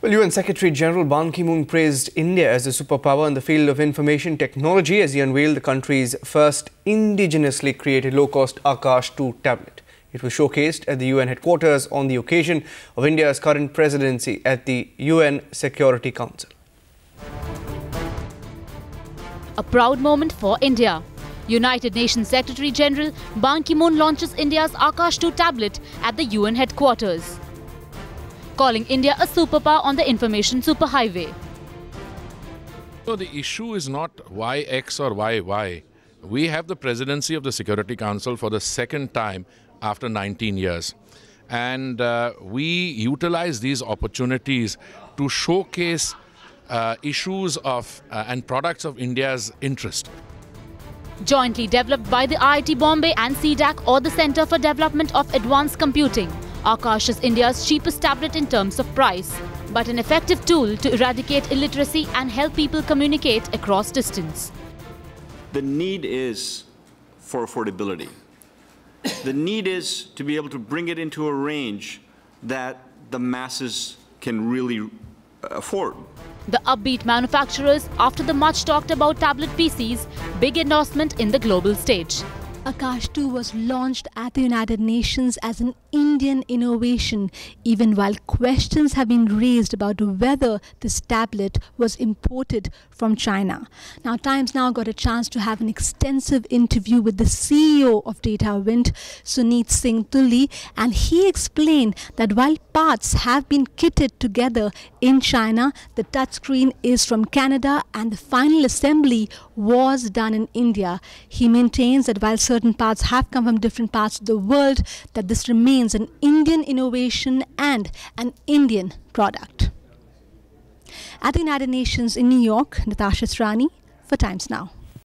Well, UN Secretary General Ban Ki-moon praised India as a superpower in the field of information technology as he unveiled the country's first indigenously created low-cost Aakash 2 tablet. It was showcased at the UN headquarters on the occasion of India's current presidency at the UN Security Council. A proud moment for India. United Nations Secretary General Ban Ki-moon launches India's Aakash 2 tablet at the UN headquarters calling India a superpower on the information superhighway. So the issue is not why X or why Y. We have the presidency of the Security Council for the second time after 19 years. And uh, we utilize these opportunities to showcase uh, issues of uh, and products of India's interest. Jointly developed by the IIT Bombay and CDAC or the Centre for Development of Advanced Computing. Aakash is India's cheapest tablet in terms of price, but an effective tool to eradicate illiteracy and help people communicate across distance. The need is for affordability. The need is to be able to bring it into a range that the masses can really uh, afford. The upbeat manufacturers, after the much talked about tablet PCs, big endorsement in the global stage. Aakash 2 was launched at the United Nations as an Indian innovation, even while questions have been raised about whether this tablet was imported from China. Now, Times Now got a chance to have an extensive interview with the CEO of DataWind, Suneet Singh Tuli, and he explained that while parts have been kitted together in China, the touchscreen is from Canada and the final assembly was done in India. He maintains that while certain parts have come from different parts of the world, that this remains an Indian innovation and an Indian product. At the United Nations in New York, Natasha Srani for Times Now.